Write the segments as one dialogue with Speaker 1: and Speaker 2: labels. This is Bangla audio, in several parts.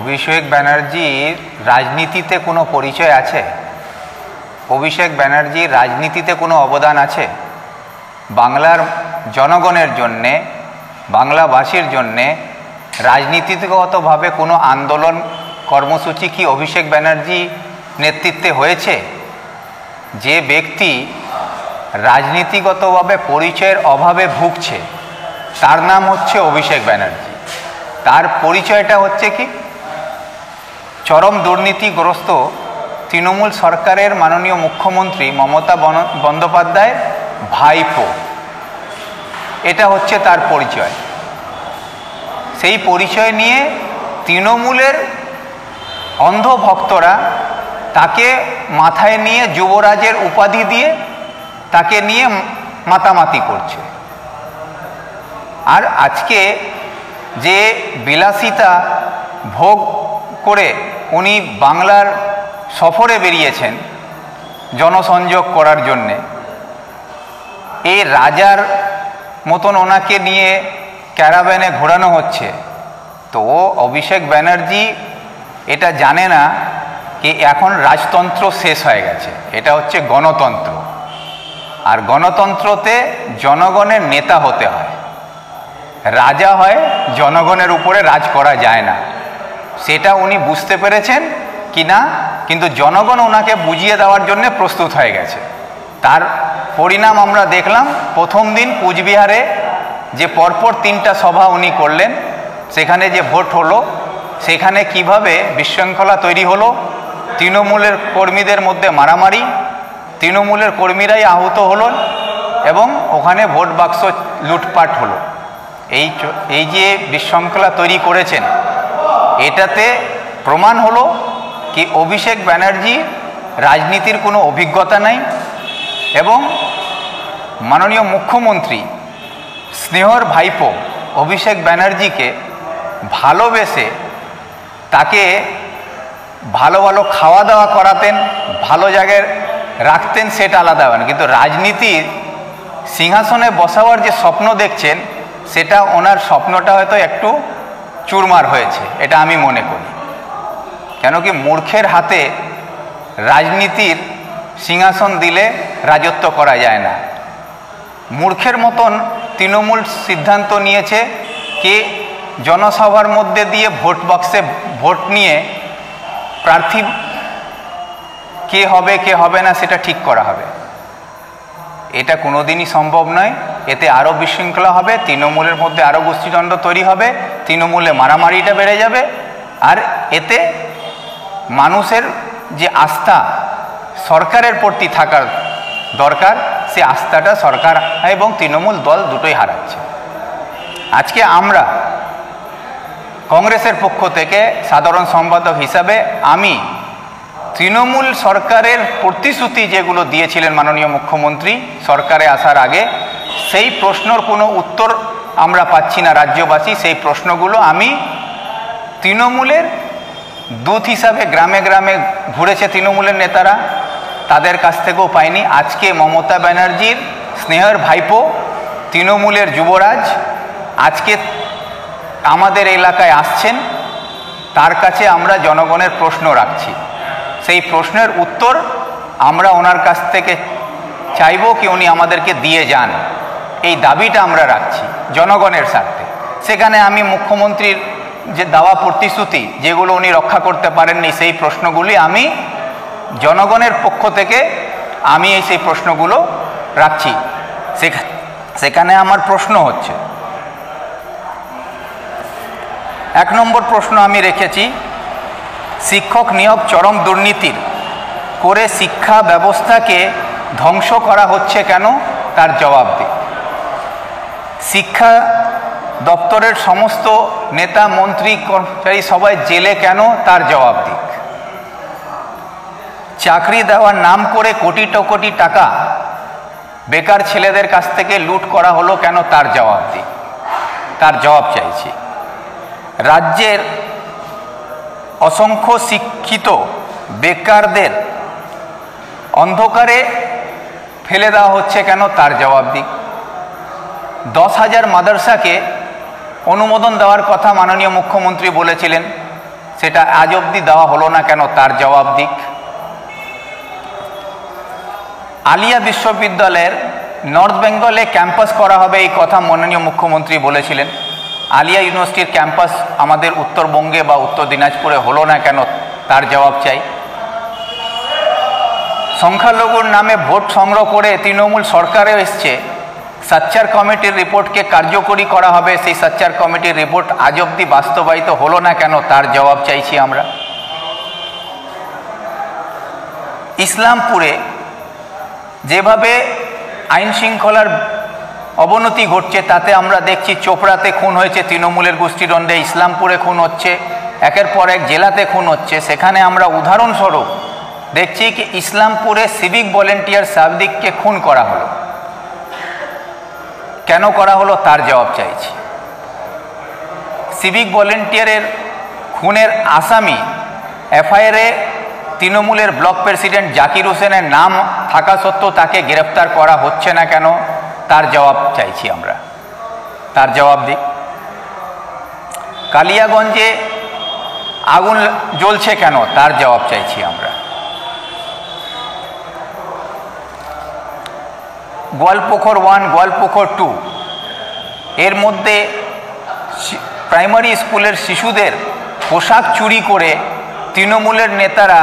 Speaker 1: অভিষেক ব্যানার্জির রাজনীতিতে কোনো পরিচয় আছে? অভিষেক ব্যানার্জির রাজনীতিতে কোনো অবদান আছে? বাংলার জনগণের জন্যে বাংলাভাষীর জন্যে রাজনীতিগতভাবে কোনো আন্দোলন কর্মসূচি কি অভিষেক ব্যানার্জি নেতৃত্বে হয়েছে? যে ব্যক্তি রাজনীতিগতভাবে পরিচয়ের অভাবে ভুগছে, তার নাম হচ্ছে অভিষেক ব্যানার্জি। তার পরিচয়টা হচ্ছে কি? চরম দুর্নীতিগ্রস্ত তৃণমূল সরকারের মাননীয় মুখ্যমন্ত্রী মমতা বন্দ্যোপাধ্যায়ের ভাইপো। এটা হচ্ছে তার পরিচয়। সেই পরিচয় নিয়ে তৃণমূলের অন্ধ ভক্তরা তাকে মাথায় নিয়ে যুবরাজের উপাধি দিয়ে তাকে নিয়ে মাতামাতি করছে। আর আজকে যে বিলাসিতা ভোগ করে উনি বাংলার সফরে বেরিয়েছেন জনসংযোগ করার জন্যে। এই রাজার মতন ওনাকে নিয়ে ক্যারাভ্যানে ঘোরানো হচ্ছে। তো অভিষেক ব্যানার্জি এটা জানে না কি এখন রাজতন্ত্র শেষ হয়ে গেছে। এটা হচ্ছে গণতন্ত্র। আর গণতন্ত্রতে জনগণের নেতা হতে হয়। রাজা হয় জনগণের উপরে রাজ করা যায় না। সেটা উনি বুঝতে পেরেছেন কি না কিন্তু জনগণ ওনাকে বুঝিয়ে দেওয়ার জন্য প্রস্তুত হয়ে গেছে। তার পরিণাম আমরা দেখলাম প্রথম দিন কুচবিহারে যে পরপর তিনটা সভা উনি করলেন, সেখানে যে ভোট হলো, সেখানে কীভাবে বিশৃঙ্খলা তৈরি হলো, তৃণমূলের কর্মীদের মধ্যে মারামারি, তৃণমূলের কর্মীরাই আহত হলেন এবং ওখানে ভোট বাক্স লুটপাট হলো। এই এই যে বিশৃঙ্খলা তৈরি করেছেন এটাতে প্রমাণ হলো কি অভিষেক ব্যানার্জি রাজনীতির কোনো অভিজ্ঞতা নাই এবং মাননীয় মুখ্যমন্ত্রী স্নেহর ভাইপো অভিষেক ব্যানার্জিকে ভালোবেসে তাকে ভালো ভালো খাওয়া দাওয়া করাতেন, ভালো জায়গায় রাখতেন সেটা আলাদা হবে কিন্তু রাজনীতির সিংহাসনে বসাবার যে স্বপ্ন দেখছেন, সেটা ওনার স্বপ্নটা হয়তো একটু চুরমার হয়েছে, এটা আমি মনে করি। কেন কি মূর্খের হাতে রাজনীতির সিংহাসন দিলে রাজত্ব করা যায় না। মূর্খের মতন তৃণমূল সিদ্ধান্ত নিয়েছে কি জনসভার মধ্যে দিয়ে ভোট বক্সে ভোট নিয়ে প্রার্থী কে হবে কে হবে না সেটা ঠিক করা হবে। এটা কোনোদিনই সম্ভব নয়। এতে আরও বিশৃঙ্খলা হবে, তৃণমূলের মধ্যে আরও গোষ্ঠীদণ্ড তৈরি হবে। তৃণমূলে মারামারিটা বেড়ে যাবে। আর এতে মানুষের যে আস্থা সরকারের প্রতি থাকার দরকার, সে আস্থাটা সরকার এবং তৃণমূল দল দুটোই হারাচ্ছে। আজকে আমরা কংগ্রেসের পক্ষ থেকে সাধারণ সম্পাদক হিসাবে আমি তৃণমূল সরকারের প্রতিশ্রুতি যেগুলো দিয়েছিলেন মাননীয় মুখ্যমন্ত্রী সরকারে আসার আগে, সেই প্রশ্নর কোনো উত্তর আমরা পাচ্ছি না রাজ্যবাসী, সেই প্রশ্নগুলো আমি তৃণমূলের দূত হিসাবে গ্রামে গ্রামে ঘুরেছে তৃণমূলের নেতারা, তাদের কাছ থেকেও পাইনি। আজকে মমতা ব্যানার্জির স্নেহের ভাইপো তৃণমূলের যুবরাজ আজকে আমাদের এলাকায় আসছেন, তার কাছে আমরা জনগণের প্রশ্ন রাখছি। সেই প্রশ্নের উত্তর আমরা ওনার কাছ থেকে চাইব কি উনি আমাদেরকে দিয়ে যান। এই দাবিটা আমরা রাখছি জনগণের স্বার্থে। সেখানে আমি মুখ্যমন্ত্রীর যে দাওয়া প্রতিশ্রুতি, যেগুলো উনি রক্ষা করতে পারেননি, সেই প্রশ্নগুলি আমি জনগণের পক্ষ থেকে আমি এই সেই প্রশ্নগুলো রাখছি। সেখানে আমার প্রশ্ন হচ্ছে, এক নম্বর প্রশ্ন আমি রেখেছি, শিক্ষক নিয়োগ চরম দুর্নীতির, করে শিক্ষা ব্যবস্থাকে ধ্বংস করা হচ্ছে কেন? তার জবাব দিই শিক্ষা দপ্তরের সমস্ত নেতা, মন্ত্রী, কর্মচারী সবাই জেলে কেন? তার জবাব দিক। চাকরি দেওয়ার নাম করে কোটি কোটি টাকা বেকার ছেলেদের কাছ থেকে লুট করা হলো কেন? তার জবাব দিক। তার জবাব চাইছি। রাজ্যের অসংখ্য শিক্ষিত বেকারদের অন্ধকারে ফেলে দেওয়া হচ্ছে কেন? তার জবাব দিক। দশ হাজার মাদ্রাসাকে অনুমোদন দেওয়ার কথা মাননীয় মুখ্যমন্ত্রী বলেছিলেন, সেটা আজ অবধি দেওয়া হলো না কেন তার জবাব দিক। আলিয়া বিশ্ববিদ্যালয়ের নর্থ বেঙ্গলে ক্যাম্পাস করা হবে এই কথা মাননীয় মুখ্যমন্ত্রী বলেছিলেন। আলিয়া ইউনিভার্সিটির ক্যাম্পাস আমাদের উত্তরবঙ্গে বা উত্তর দিনাজপুরে হলো না কেন তার জবাব চাই। সংখ্যালঘুর নামে ভোট সংগ্রহ করে তৃণমূল সরকারে এসছে সাচ্চার কমিটির রিপোর্টকে কার্যকরী করা হবে, সেই সাচ্চার কমিটির রিপোর্ট আজ অবধি বাস্তবায়িত হলো না কেন, তার জবাব চাইছি আমরা। ইসলামপুরে যেভাবে আইন শৃঙ্খলার অবনতি ঘটছে, তাতে আমরা দেখছি চোপড়াতে খুন হয়েছে, তৃণমূলের গোষ্ঠীদণ্ডে ইসলামপুরে খুন হচ্ছে, একের পর এক জেলাতে খুন হচ্ছে। সেখানে আমরা উদাহরণস্বরূপ দেখছি কি, ইসলামপুরে সিভিক ভলেন্টিয়ার সাবদিককে খুন করা হলো। কেন করা হলো তার জবাব চাইছি। সিভিক ভলেন্টিয়ারের খুনের আসামি এফআইআরে তৃণমূলের ব্লক প্রেসিডেন্ট জাকির হোসেনের নাম থাকা সত্ত্বেও তাকে গ্রেপ্তার করা হচ্ছে না কেন, তার জবাব চাইছি আমরা। তার জবাব দিই। কালিয়াগঞ্জে আগুন জ্বলছে কেন, তার জবাব চাইছি আমরা। Goalpokhar one Goalpokhar two. এর মধ্যে প্রাইমারি স্কুলের শিশুদের পোশাক চুরি করে তৃণমূলের নেতারা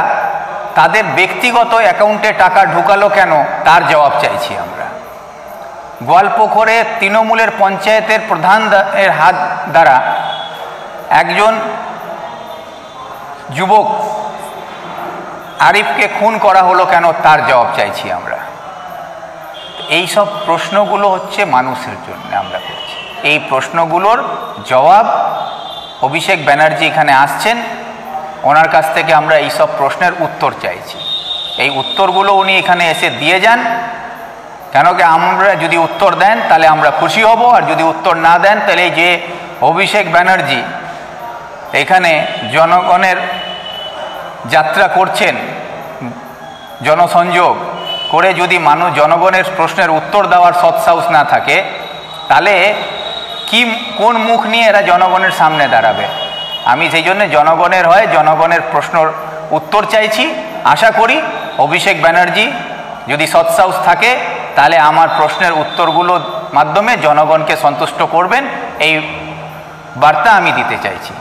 Speaker 1: তাদের ব্যক্তিগত অ্যাকাউন্টে টাকা ঢুকালো কেন, তার জবাব চাইছি আমরা। গোয়ালপোখরে তৃণমূলের পঞ্চায়েতের প্রধান এর হাত দ্বারা একজন যুবক আরিফকে খুন করা হলো কেন, তার জবাব চাইছি আমরা। এই সব প্রশ্নগুলো হচ্ছে মানুষের জন্য আমরা করছি। এই প্রশ্নগুলোর জবাব অভিষেক ব্যানার্জি এখানে আসছেন। ওনার কাছ থেকে আমরা এই সব প্রশ্নের উত্তর চাইছি। এই উত্তরগুলো উনি এখানে এসে দিয়ে যান। কেন কি আমরা যদি উত্তর দেন, তাহলে আমরা খুশি হব। আর যদি উত্তর না দেন, তাহলে যে অভিষেক ব্যানার্জি এখানে জনগণের যাত্রা করছেন, জনসংযোগ করে যদি মানুষ জনগণের প্রশ্নের উত্তর দেওয়ার সৎসাহস না থাকে, তাহলে কি, কোন মুখ নিয়ে এরা জনগণের সামনে দাঁড়াবে? আমি সেই জন্য জনগণের হয় জনগণের প্রশ্নর উত্তর চাইছি। আশা করি অভিষেক ব্যানার্জি যদি সৎসাহস থাকে, তাহলে আমার প্রশ্নের উত্তরগুলোর মাধ্যমে জনগণকে সন্তুষ্ট করবেন। এই বার্তা আমি দিতে চাইছি।